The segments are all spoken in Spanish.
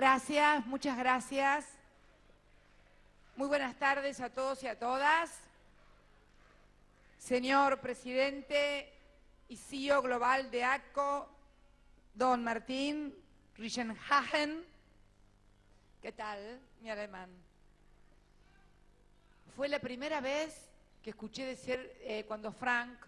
Gracias, muchas gracias. Muy buenas tardes a todos y a todas. Señor presidente y CEO global de ACO, don Martín Richenhagen. ¿Qué tal, mi alemán? Fue la primera vez que escuché decir eh, cuando Frank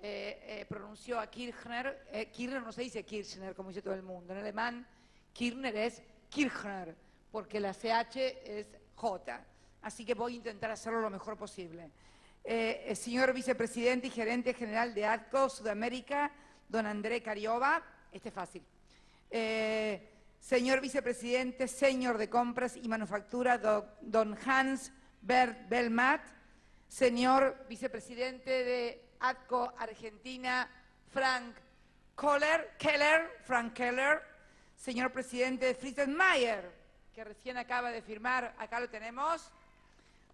eh, eh, pronunció a Kirchner, Kirchner no se dice Kirchner como dice todo el mundo, en alemán Kirchner es Kirchner, porque la CH es J. Así que voy a intentar hacerlo lo mejor posible. Eh, señor vicepresidente y gerente general de ADCO Sudamérica, don André Cariova, este es fácil. Eh, señor vicepresidente, señor de compras y manufactura, don Hans Bert Belmat. Señor vicepresidente de ADCO Argentina, Frank Keller, Frank Keller señor presidente Mayer, que recién acaba de firmar, acá lo tenemos,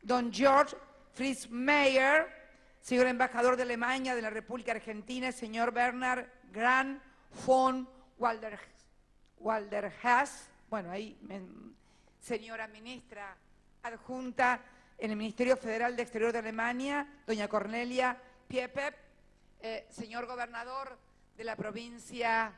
don George Fritz Mayer, señor embajador de Alemania de la República Argentina, señor Bernard Gran von Walder, Walderhaas, bueno, ahí, señora ministra adjunta en el Ministerio Federal de Exterior de Alemania, doña Cornelia Piepep, eh, señor gobernador de la provincia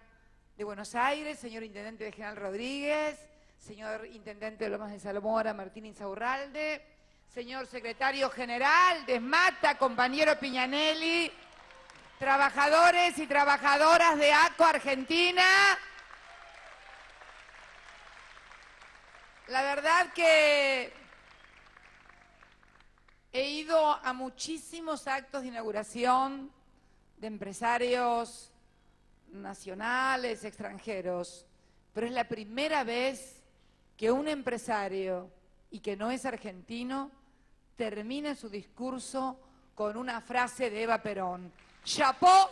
de Buenos Aires, señor Intendente de General Rodríguez, señor Intendente de Lomas de Salomora, Martín Insaurralde, señor Secretario General de Mata, compañero Piñanelli, trabajadores y trabajadoras de ACO Argentina. La verdad que he ido a muchísimos actos de inauguración de empresarios nacionales, extranjeros, pero es la primera vez que un empresario y que no es argentino termina su discurso con una frase de Eva Perón. Chapó,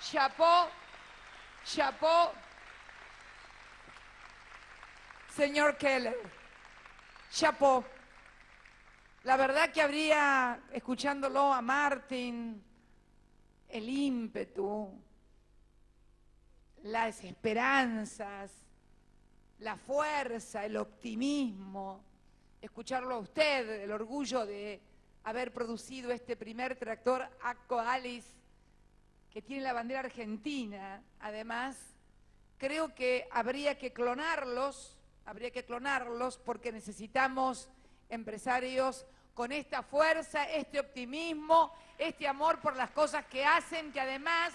chapó, chapó. Señor Keller, chapó. La verdad que habría, escuchándolo a Martín, el ímpetu, las esperanzas, la fuerza, el optimismo, escucharlo a usted, el orgullo de haber producido este primer tractor Acco Alice que tiene la bandera argentina, además, creo que habría que clonarlos, habría que clonarlos porque necesitamos empresarios con esta fuerza, este optimismo, este amor por las cosas que hacen, que además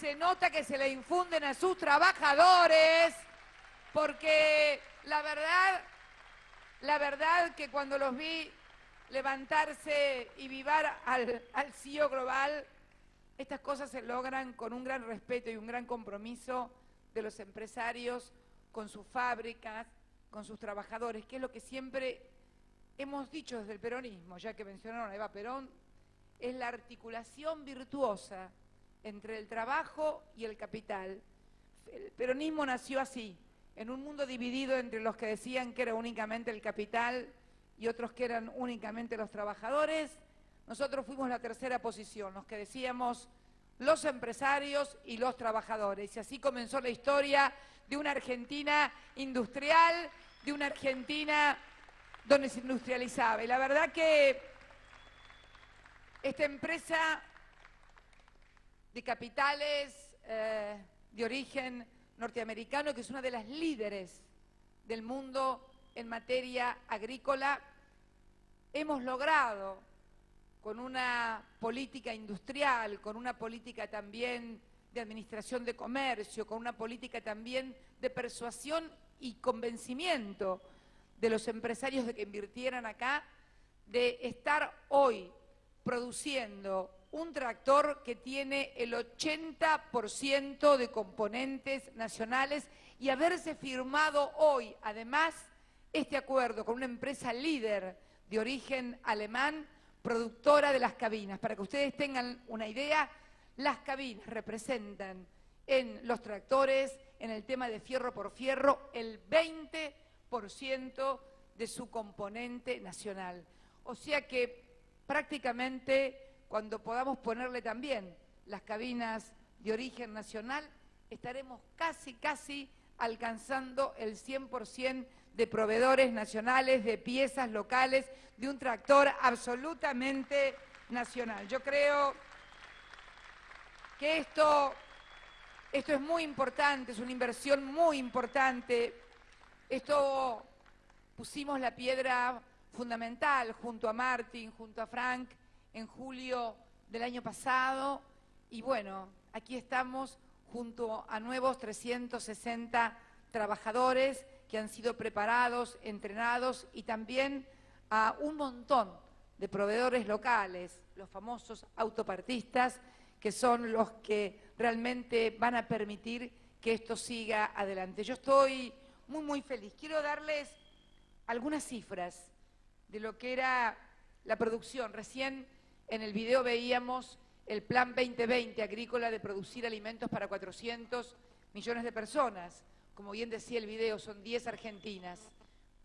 se nota que se le infunden a sus trabajadores, porque la verdad, la verdad que cuando los vi levantarse y vivar al, al CEO global, estas cosas se logran con un gran respeto y un gran compromiso de los empresarios con sus fábricas, con sus trabajadores, que es lo que siempre hemos dicho desde el peronismo, ya que mencionaron a Eva Perón, es la articulación virtuosa entre el trabajo y el capital. El peronismo nació así, en un mundo dividido entre los que decían que era únicamente el capital y otros que eran únicamente los trabajadores. Nosotros fuimos la tercera posición, los que decíamos los empresarios y los trabajadores. Y así comenzó la historia de una Argentina industrial, de una Argentina donde se industrializaba. Y la verdad que esta empresa de capitales eh, de origen norteamericano, que es una de las líderes del mundo en materia agrícola, hemos logrado con una política industrial, con una política también de administración de comercio, con una política también de persuasión y convencimiento de los empresarios de que invirtieran acá, de estar hoy produciendo un tractor que tiene el 80% de componentes nacionales y haberse firmado hoy, además, este acuerdo con una empresa líder de origen alemán, productora de las cabinas. Para que ustedes tengan una idea, las cabinas representan en los tractores, en el tema de fierro por fierro, el 20% de su componente nacional. O sea que prácticamente cuando podamos ponerle también las cabinas de origen nacional, estaremos casi, casi alcanzando el 100% de proveedores nacionales, de piezas locales, de un tractor absolutamente nacional. Yo creo que esto, esto es muy importante, es una inversión muy importante. Esto pusimos la piedra fundamental junto a Martín, junto a Frank, en julio del año pasado. Y bueno, aquí estamos junto a nuevos 360 trabajadores que han sido preparados, entrenados y también a un montón de proveedores locales, los famosos autopartistas, que son los que realmente van a permitir que esto siga adelante. Yo estoy muy, muy feliz. Quiero darles algunas cifras de lo que era la producción. Recién en el video veíamos el Plan 2020 agrícola de producir alimentos para 400 millones de personas. Como bien decía el video, son 10 argentinas.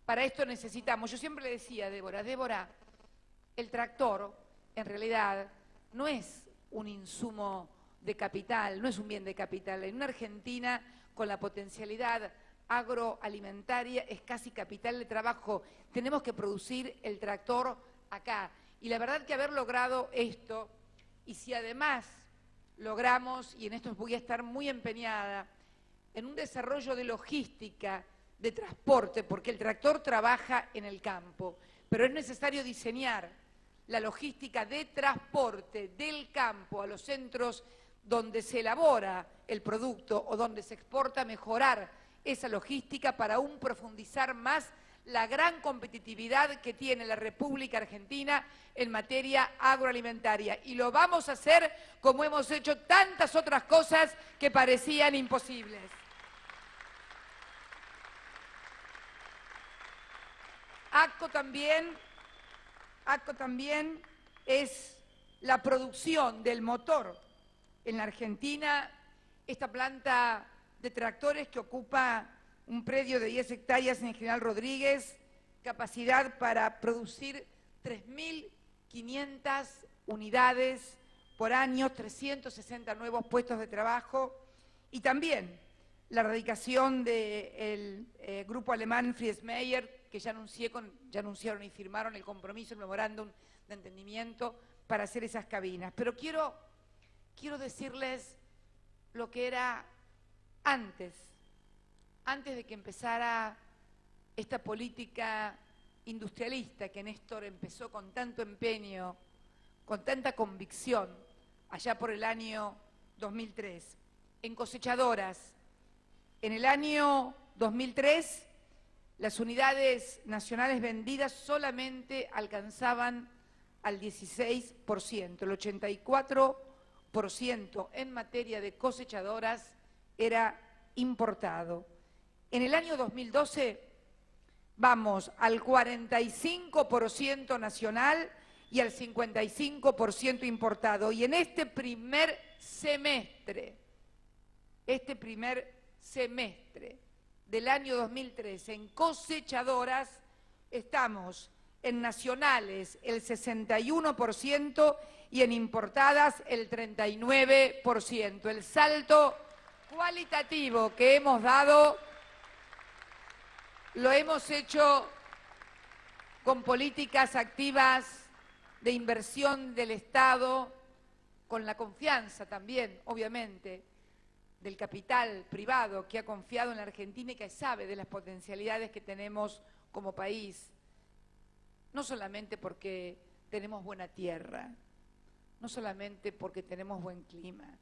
Para esto necesitamos, yo siempre le decía a Débora, Débora, el tractor en realidad no es un insumo de capital, no es un bien de capital. En una Argentina con la potencialidad agroalimentaria es casi capital de trabajo. Tenemos que producir el tractor acá. Y la verdad que haber logrado esto, y si además logramos, y en esto voy a estar muy empeñada, en un desarrollo de logística, de transporte, porque el tractor trabaja en el campo, pero es necesario diseñar la logística de transporte del campo a los centros donde se elabora el producto o donde se exporta, mejorar esa logística para aún profundizar más la gran competitividad que tiene la República Argentina en materia agroalimentaria. Y lo vamos a hacer como hemos hecho tantas otras cosas que parecían imposibles. ACO también, ACO también es la producción del motor. En la Argentina, esta planta de tractores que ocupa un predio de 10 hectáreas en General Rodríguez, capacidad para producir 3.500 unidades por año, 360 nuevos puestos de trabajo y también la radicación del eh, grupo alemán Fries que ya, ya anunciaron y firmaron el compromiso, el memorándum de entendimiento para hacer esas cabinas. Pero quiero, quiero decirles lo que era antes, antes de que empezara esta política industrialista que Néstor empezó con tanto empeño, con tanta convicción, allá por el año 2003, en cosechadoras. En el año 2003 las unidades nacionales vendidas solamente alcanzaban al 16%, el 84% en materia de cosechadoras era importado. En el año 2012 vamos al 45% nacional y al 55% importado. Y en este primer semestre, este primer semestre, del año 2013 en cosechadoras, estamos en nacionales el 61% y en importadas el 39%. El salto cualitativo que hemos dado lo hemos hecho con políticas activas de inversión del Estado, con la confianza también, obviamente, del capital privado que ha confiado en la Argentina y que sabe de las potencialidades que tenemos como país, no solamente porque tenemos buena tierra, no solamente porque tenemos buen clima,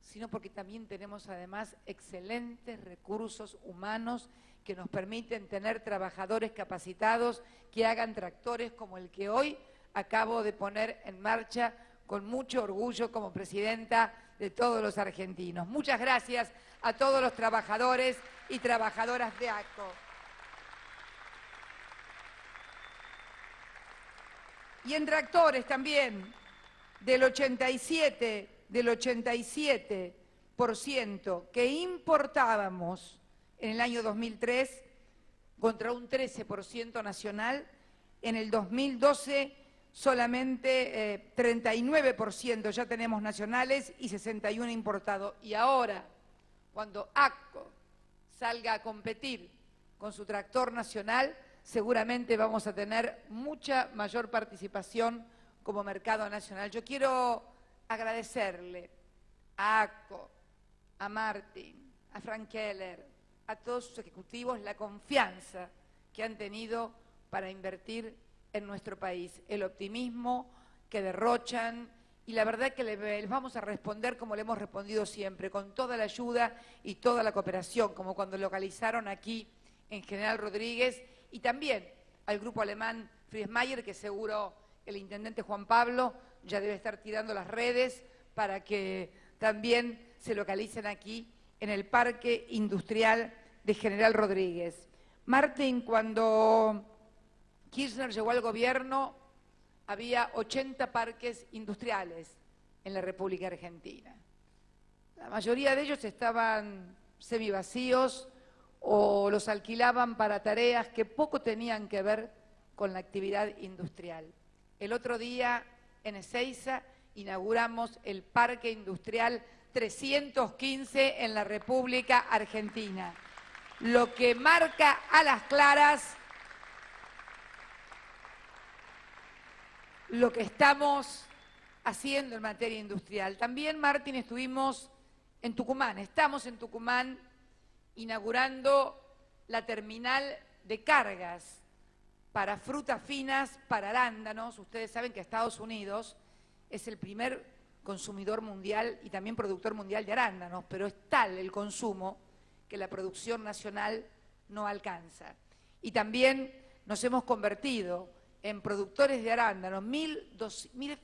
sino porque también tenemos además excelentes recursos humanos que nos permiten tener trabajadores capacitados que hagan tractores como el que hoy acabo de poner en marcha con mucho orgullo como presidenta de todos los argentinos. Muchas gracias a todos los trabajadores y trabajadoras de ACO. Y en tractores también, del 87, del 87% que importábamos en el año 2003 contra un 13% nacional, en el 2012 solamente 39% eh, ya tenemos nacionales y 61 importados. Y ahora, cuando ACO salga a competir con su tractor nacional, seguramente vamos a tener mucha mayor participación como mercado nacional. Yo quiero agradecerle a ACO, a Martín, a Frank Keller, a todos sus ejecutivos la confianza que han tenido para invertir en nuestro país, el optimismo que derrochan y la verdad que les vamos a responder como le hemos respondido siempre, con toda la ayuda y toda la cooperación, como cuando localizaron aquí en General Rodríguez y también al grupo alemán Friesmayer, que seguro el intendente Juan Pablo ya debe estar tirando las redes para que también se localicen aquí en el Parque Industrial de General Rodríguez. Martín, cuando Kirchner llegó al gobierno, había 80 parques industriales en la República Argentina. La mayoría de ellos estaban semivacíos o los alquilaban para tareas que poco tenían que ver con la actividad industrial. El otro día en Ezeiza inauguramos el Parque Industrial 315 en la República Argentina, lo que marca a las claras lo que estamos haciendo en materia industrial. También, Martín, estuvimos en Tucumán, estamos en Tucumán inaugurando la terminal de cargas para frutas finas, para arándanos. Ustedes saben que Estados Unidos es el primer consumidor mundial y también productor mundial de arándanos, pero es tal el consumo que la producción nacional no alcanza. Y también nos hemos convertido en productores de arándanos, mil,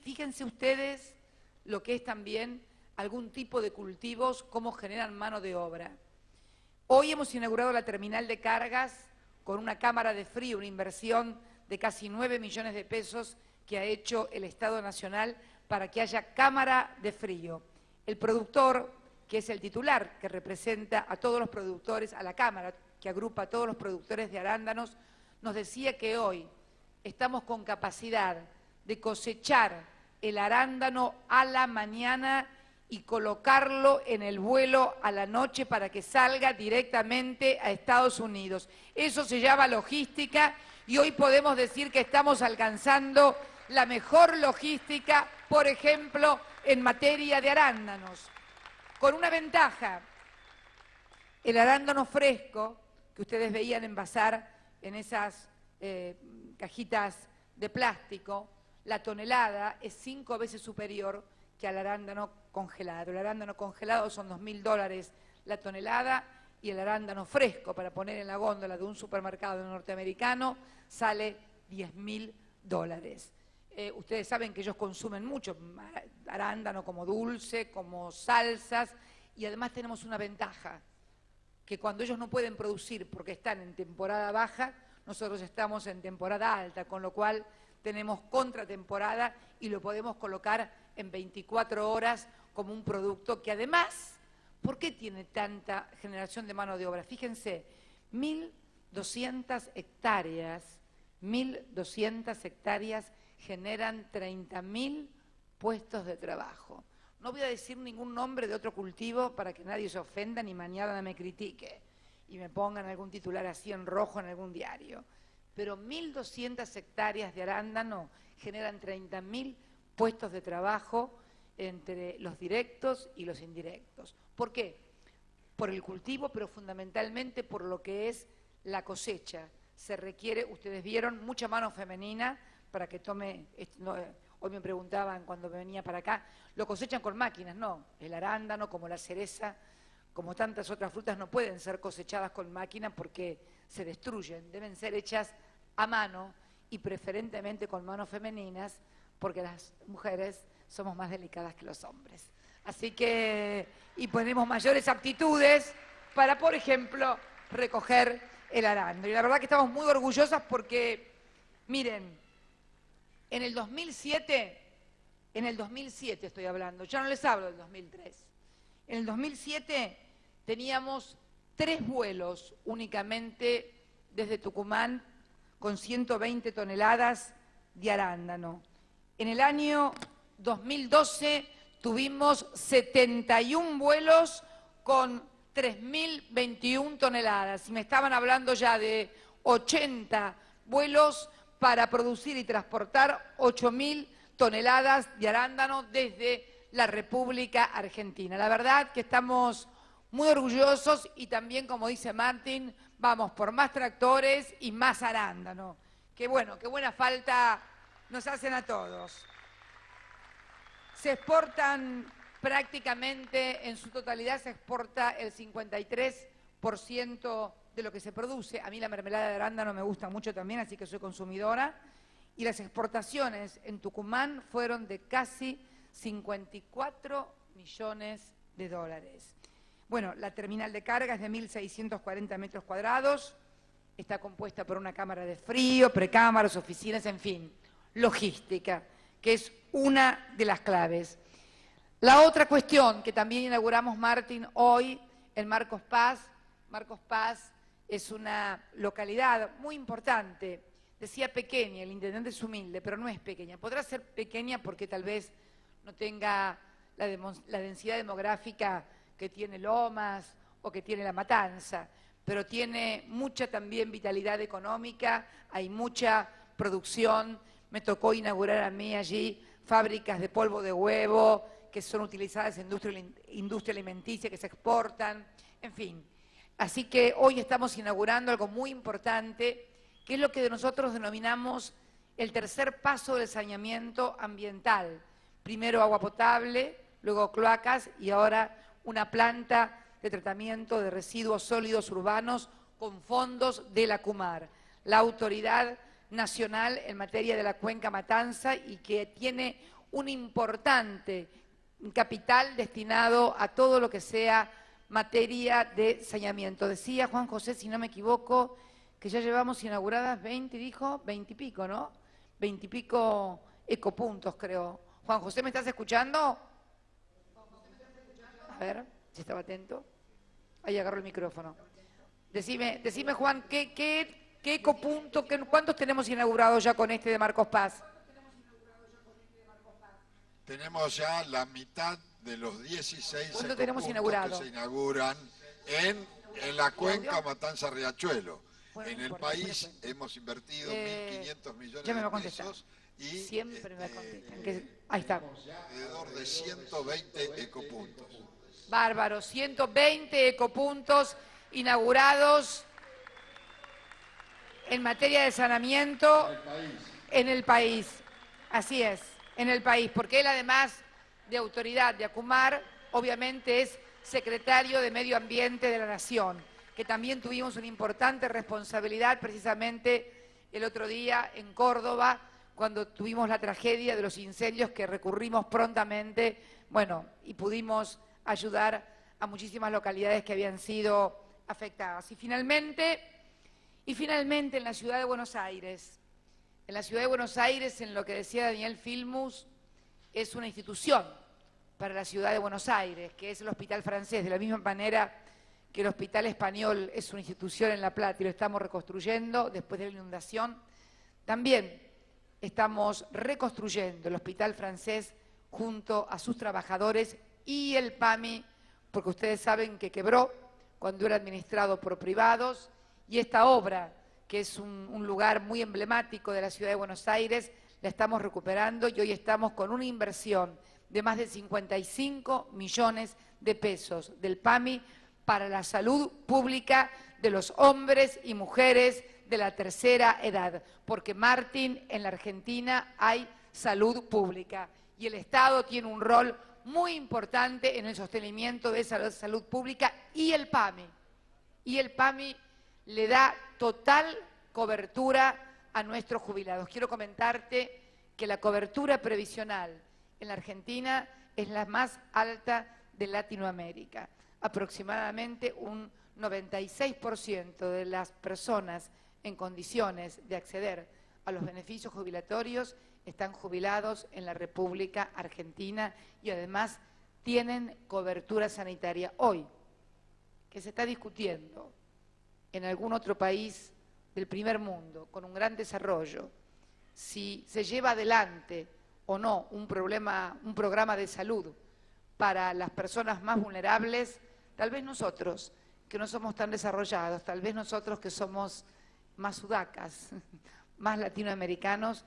fíjense ustedes lo que es también algún tipo de cultivos, cómo generan mano de obra. Hoy hemos inaugurado la terminal de cargas con una cámara de frío, una inversión de casi 9 millones de pesos que ha hecho el Estado Nacional para que haya cámara de frío. El productor, que es el titular, que representa a todos los productores, a la Cámara, que agrupa a todos los productores de arándanos, nos decía que hoy estamos con capacidad de cosechar el arándano a la mañana y colocarlo en el vuelo a la noche para que salga directamente a Estados Unidos. Eso se llama logística y hoy podemos decir que estamos alcanzando la mejor logística, por ejemplo, en materia de arándanos, con una ventaja. El arándano fresco, que ustedes veían envasar en esas eh, cajitas de plástico, la tonelada es cinco veces superior que al arándano congelado. El arándano congelado son dos mil dólares la tonelada y el arándano fresco para poner en la góndola de un supermercado norteamericano sale diez mil dólares. Eh, ustedes saben que ellos consumen mucho arándano como dulce, como salsas y además tenemos una ventaja, que cuando ellos no pueden producir porque están en temporada baja, nosotros estamos en temporada alta, con lo cual tenemos contratemporada y lo podemos colocar en 24 horas como un producto que además, ¿por qué tiene tanta generación de mano de obra? Fíjense, 1.200 hectáreas, 1.200 hectáreas generan 30.000 puestos de trabajo. No voy a decir ningún nombre de otro cultivo para que nadie se ofenda ni mañana me critique y me pongan algún titular así en rojo en algún diario. Pero 1.200 hectáreas de arándano generan 30.000 puestos de trabajo entre los directos y los indirectos. ¿Por qué? Por el cultivo, pero fundamentalmente por lo que es la cosecha. Se requiere, ustedes vieron, mucha mano femenina para que tome, hoy me preguntaban cuando venía para acá, lo cosechan con máquinas, no, el arándano como la cereza como tantas otras frutas, no pueden ser cosechadas con máquina porque se destruyen, deben ser hechas a mano y preferentemente con manos femeninas porque las mujeres somos más delicadas que los hombres. Así que, y ponemos mayores aptitudes para, por ejemplo, recoger el arándano. Y la verdad que estamos muy orgullosas porque, miren, en el 2007, en el 2007 estoy hablando, ya no les hablo del 2003, en el 2007 teníamos tres vuelos únicamente desde Tucumán con 120 toneladas de arándano. En el año 2012 tuvimos 71 vuelos con 3.021 toneladas. Y me estaban hablando ya de 80 vuelos para producir y transportar 8.000 toneladas de arándano desde la República Argentina. La verdad que estamos muy orgullosos y también, como dice Martín, vamos por más tractores y más arándano. Qué bueno, qué buena falta nos hacen a todos. Se exportan prácticamente, en su totalidad se exporta el 53% de lo que se produce. A mí la mermelada de arándano me gusta mucho también, así que soy consumidora. Y las exportaciones en Tucumán fueron de casi 54 millones de dólares. Bueno, la terminal de carga es de 1.640 metros cuadrados, está compuesta por una cámara de frío, precámaras, oficinas, en fin, logística, que es una de las claves. La otra cuestión que también inauguramos, Martín, hoy en Marcos Paz, Marcos Paz es una localidad muy importante, decía pequeña, el intendente es humilde, pero no es pequeña. Podrá ser pequeña porque tal vez no tenga la, la densidad demográfica que tiene Lomas o que tiene La Matanza, pero tiene mucha también vitalidad económica, hay mucha producción. Me tocó inaugurar a mí allí fábricas de polvo de huevo que son utilizadas en industria, industria alimenticia, que se exportan, en fin. Así que hoy estamos inaugurando algo muy importante, que es lo que nosotros denominamos el tercer paso del saneamiento ambiental. Primero agua potable, luego cloacas y ahora una planta de tratamiento de residuos sólidos urbanos con fondos de la CUMAR, la autoridad nacional en materia de la cuenca Matanza y que tiene un importante capital destinado a todo lo que sea materia de saneamiento. Decía Juan José, si no me equivoco, que ya llevamos inauguradas 20, dijo, 20 y pico, ¿no? 20 y pico ecopuntos, creo. Juan José, ¿me estás escuchando? A ver, si estaba atento. Ahí agarro el micrófono. Decime, decime Juan, ¿qué, qué, qué ecopunto, qué, cuántos tenemos inaugurados ya con este de Marcos Paz? Tenemos ya la mitad de los 16 ¿Cuánto tenemos inaugurado? que se inauguran en, en la cuenca Matanza Riachuelo. en el país hemos invertido eh, 1.500 millones ya me de pesos y siempre me eh, ahí estamos. Alrededor de 120 ecopuntos. Bárbaro, 120 ecopuntos inaugurados en materia de saneamiento en el país. Así es, en el país, porque él además de autoridad de Acumar, obviamente es secretario de Medio Ambiente de la Nación, que también tuvimos una importante responsabilidad precisamente el otro día en Córdoba, cuando tuvimos la tragedia de los incendios que recurrimos prontamente, bueno, y pudimos ayudar a muchísimas localidades que habían sido afectadas. Y finalmente, y finalmente en la ciudad de Buenos Aires, en la ciudad de Buenos Aires, en lo que decía Daniel Filmus, es una institución para la ciudad de Buenos Aires, que es el Hospital Francés, de la misma manera que el Hospital Español es una institución en La Plata y lo estamos reconstruyendo después de la inundación, también estamos reconstruyendo el Hospital Francés junto a sus trabajadores y el PAMI, porque ustedes saben que quebró cuando era administrado por privados, y esta obra, que es un, lugar muy emblemático de la ciudad de Buenos Aires, la estamos recuperando y hoy estamos con una inversión de más de 55 millones de pesos del PAMI para la salud pública de los hombres y mujeres de la tercera edad, porque Martín, en la Argentina hay salud pública y el Estado tiene un rol muy importante en el sostenimiento de esa salud pública y el PAMI. Y el PAMI le da total cobertura a nuestros jubilados. Quiero comentarte que la cobertura previsional en la Argentina es la más alta de Latinoamérica. Aproximadamente un 96% de las personas en condiciones de acceder a los beneficios jubilatorios están jubilados en la República Argentina y además tienen cobertura sanitaria. Hoy, que se está discutiendo en algún otro país del primer mundo con un gran desarrollo, si se lleva adelante o no un, problema, un programa de salud para las personas más vulnerables, Tal vez nosotros, que no somos tan desarrollados, tal vez nosotros que somos más sudacas, más latinoamericanos,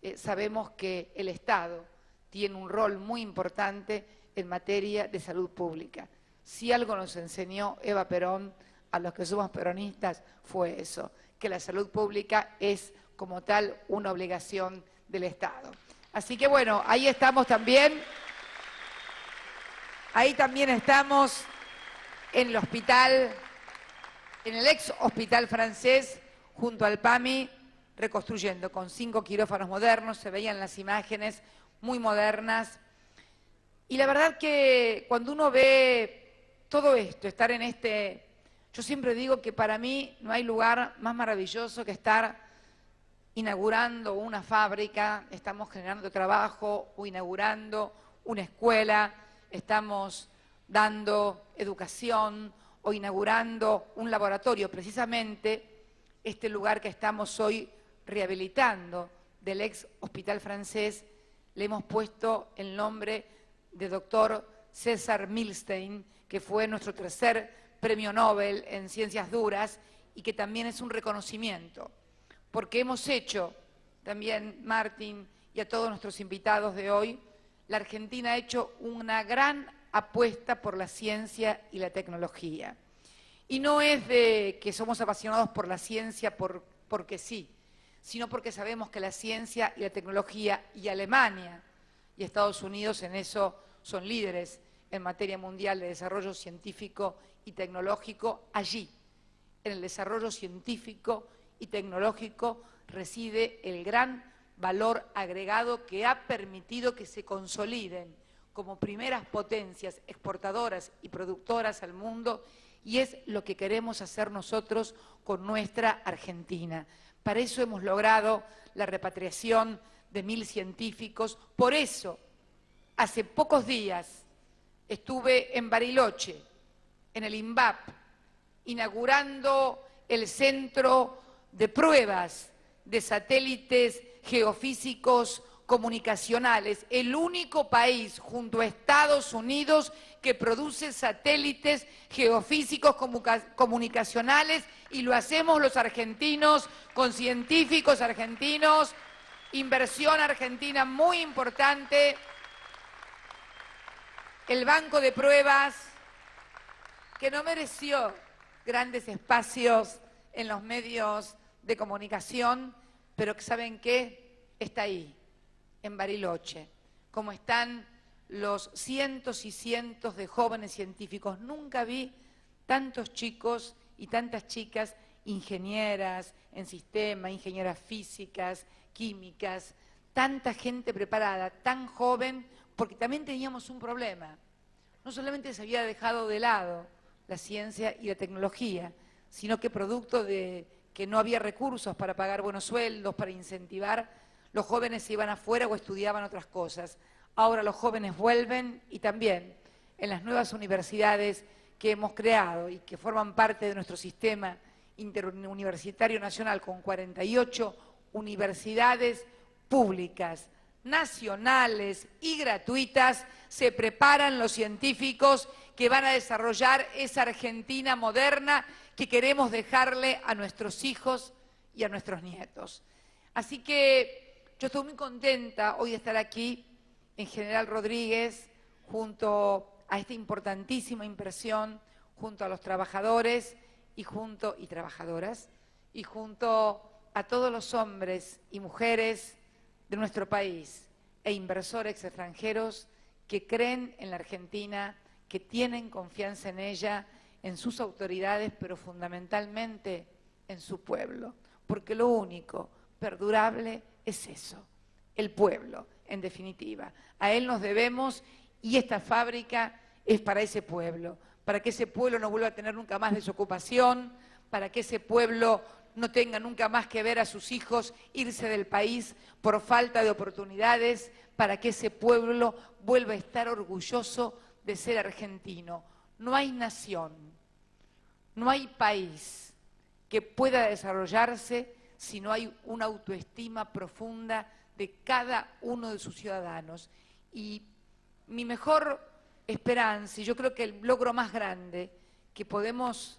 eh, sabemos que el Estado tiene un rol muy importante en materia de salud pública. Si algo nos enseñó Eva Perón a los que somos peronistas fue eso, que la salud pública es como tal una obligación del Estado. Así que bueno, ahí estamos también, ahí también estamos en el hospital, en el ex hospital francés, junto al PAMI, reconstruyendo con cinco quirófanos modernos, se veían las imágenes muy modernas. Y la verdad que cuando uno ve todo esto, estar en este, yo siempre digo que para mí no hay lugar más maravilloso que estar inaugurando una fábrica, estamos generando trabajo o inaugurando una escuela, estamos dando educación o inaugurando un laboratorio, precisamente este lugar que estamos hoy rehabilitando del ex hospital francés, le hemos puesto el nombre de doctor César Milstein, que fue nuestro tercer premio Nobel en ciencias duras y que también es un reconocimiento porque hemos hecho, también Martín y a todos nuestros invitados de hoy, la Argentina ha hecho una gran apuesta por la ciencia y la tecnología. Y no es de que somos apasionados por la ciencia porque sí, sino porque sabemos que la ciencia y la tecnología y Alemania y Estados Unidos en eso son líderes en materia mundial de desarrollo científico y tecnológico allí, en el desarrollo científico y tecnológico reside el gran valor agregado que ha permitido que se consoliden como primeras potencias exportadoras y productoras al mundo y es lo que queremos hacer nosotros con nuestra Argentina. Para eso hemos logrado la repatriación de mil científicos. Por eso, hace pocos días estuve en Bariloche, en el INVAP, inaugurando el Centro de pruebas de satélites geofísicos comunicacionales, el único país junto a Estados Unidos que produce satélites geofísicos comunicacionales y lo hacemos los argentinos con científicos argentinos, inversión argentina muy importante, el banco de pruebas que no mereció grandes espacios en los medios de comunicación, pero que saben qué, está ahí, en Bariloche, como están los cientos y cientos de jóvenes científicos. Nunca vi tantos chicos y tantas chicas ingenieras en sistema, ingenieras físicas, químicas, tanta gente preparada, tan joven, porque también teníamos un problema. No solamente se había dejado de lado la ciencia y la tecnología, sino que producto de que no había recursos para pagar buenos sueldos, para incentivar, los jóvenes se iban afuera o estudiaban otras cosas. Ahora los jóvenes vuelven y también en las nuevas universidades que hemos creado y que forman parte de nuestro sistema interuniversitario nacional con 48 universidades públicas, nacionales y gratuitas, se preparan los científicos que van a desarrollar esa Argentina moderna que queremos dejarle a nuestros hijos y a nuestros nietos. Así que yo estoy muy contenta hoy de estar aquí en General Rodríguez junto a esta importantísima impresión, junto a los trabajadores y junto y trabajadoras y junto a todos los hombres y mujeres de nuestro país e inversores extranjeros que creen en la Argentina, que tienen confianza en ella en sus autoridades, pero fundamentalmente en su pueblo, porque lo único perdurable es eso, el pueblo, en definitiva. A él nos debemos y esta fábrica es para ese pueblo, para que ese pueblo no vuelva a tener nunca más desocupación, para que ese pueblo no tenga nunca más que ver a sus hijos irse del país por falta de oportunidades, para que ese pueblo vuelva a estar orgulloso de ser argentino. No hay nación no hay país que pueda desarrollarse si no hay una autoestima profunda de cada uno de sus ciudadanos. Y mi mejor esperanza y yo creo que el logro más grande que podemos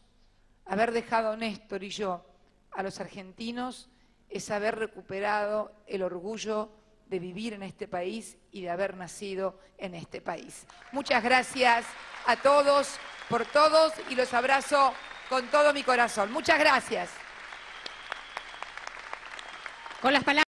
haber dejado Néstor y yo a los argentinos es haber recuperado el orgullo de vivir en este país y de haber nacido en este país. Muchas gracias a todos por todos y los abrazo con todo mi corazón. Muchas gracias. Con las palabras